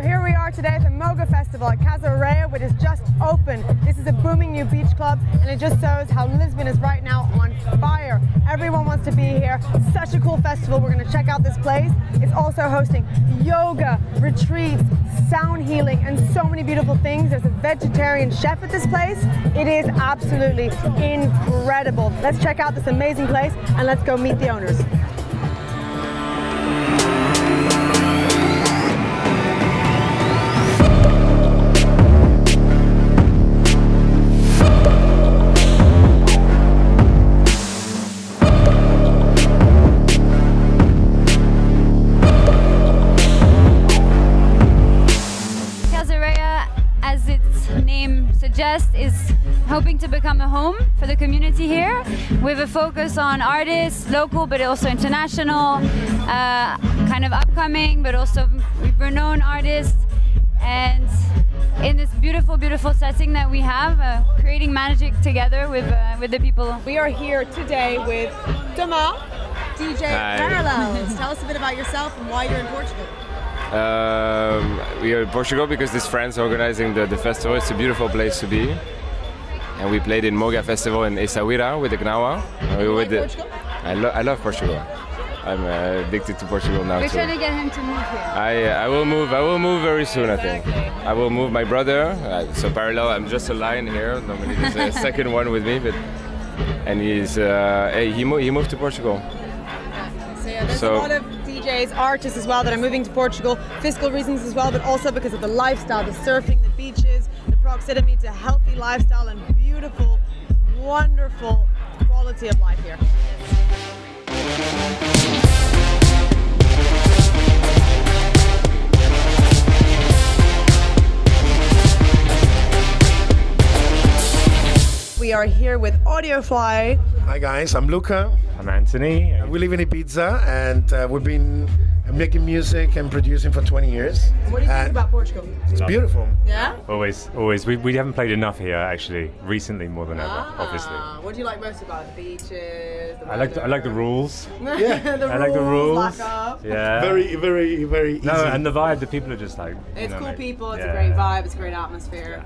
So here we are today at the Moga Festival at Casa Reia, which is just open. This is a booming new beach club, and it just shows how Lisbon is right now on fire. Everyone wants to be here. Such a cool festival. We're going to check out this place. It's also hosting yoga, retreats, sound healing, and so many beautiful things. There's a vegetarian chef at this place. It is absolutely incredible. Let's check out this amazing place and let's go meet the owners. Name suggests, is hoping to become a home for the community here with a focus on artists, local but also international, uh, kind of upcoming but also renowned artists. And in this beautiful, beautiful setting that we have, uh, creating magic together with, uh, with the people. We are here today with Thomas, DJ Hi. Parallels. Tell us a bit about yourself and why you're in Portugal. Um, we are in Portugal because this friends organizing the, the festival. It's a beautiful place to be. And we played in Moga Festival in Essaouira with the Gnawa. We like the- I, lo- I love Portugal. I'm uh, addicted to Portugal now We're too. trying to get him to move here. I, uh, I will move. I will move very soon. I think. I will move my brother. Uh, so parallel. I'm just a lion here. Normally there's a second one with me, but and he's uh, hey, he, mo- he moved to Portugal. So yeah, there's So- a lot of DJs, artists as well that are moving to Portugal, fiscal reasons as well, but also because of the lifestyle, the surfing, the beaches, the proximity to healthy lifestyle and beautiful, wonderful quality of life here. We are here with Audiofly. Hi guys, I'm Luca. I'm Anthony. We live in Ibiza and uh, we've been making music and producing for 20 years. What do you think about Portugal? It's beautiful. Yeah? Always, always. We, we haven't played enough here actually. Recently, more than ever, obviously. Ah, What do you like most about it? The beaches? The I like the, I like the rules. Yeah. the I like the rules. Lock. Yeah. Very, very, very easy. No, and the vibe. The people are just like. you It's know, cool like- people. It's a great vibe. It's a great atmosphere.